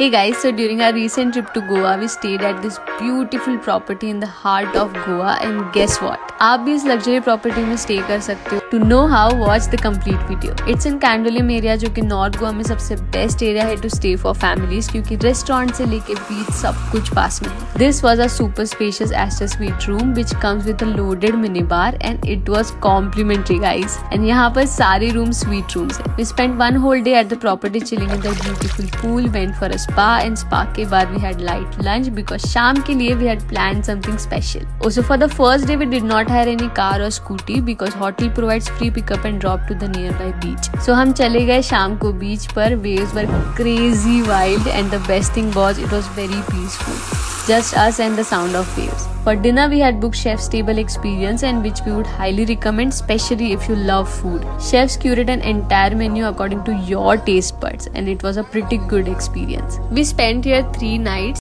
Hey guys, so during our recent trip to Goa, we stayed at this beautiful property in the heart of Goa and guess what? आप भी इस luxury property में stay कर सकते हो। To know how watch the complete video it's in Candolim area जो कि north Goa में सबसे बेस्ट एरिया है टू स्टे फॉर फैमिलीज़ क्योंकि रेस्टोरेंट से लेके बीच सब कुछ पास में this was a super spacious aster suite room which comes with loaded mini bar and it was complimentary guys and यहाँ पर सारे रूम स्वीट रूम्स है। We spend one whole day at the property chilling in the beautiful pool went for a spa and spa के बाद we had light lunch because शाम के लिए we had plan something special also for the first day we did not have any car और scooty because hotel provides free pickup and drop to the nearby beach so हम चले गए शाम को beach पर waves were crazy wild and the best thing was it was very peaceful just us and the sound of waves. For dinner, we had booked Chef's Table Experience and which we would highly recommend, especially if you love food. Chefs curated an entire menu according to your taste buds and it was a pretty good experience. We spent here three nights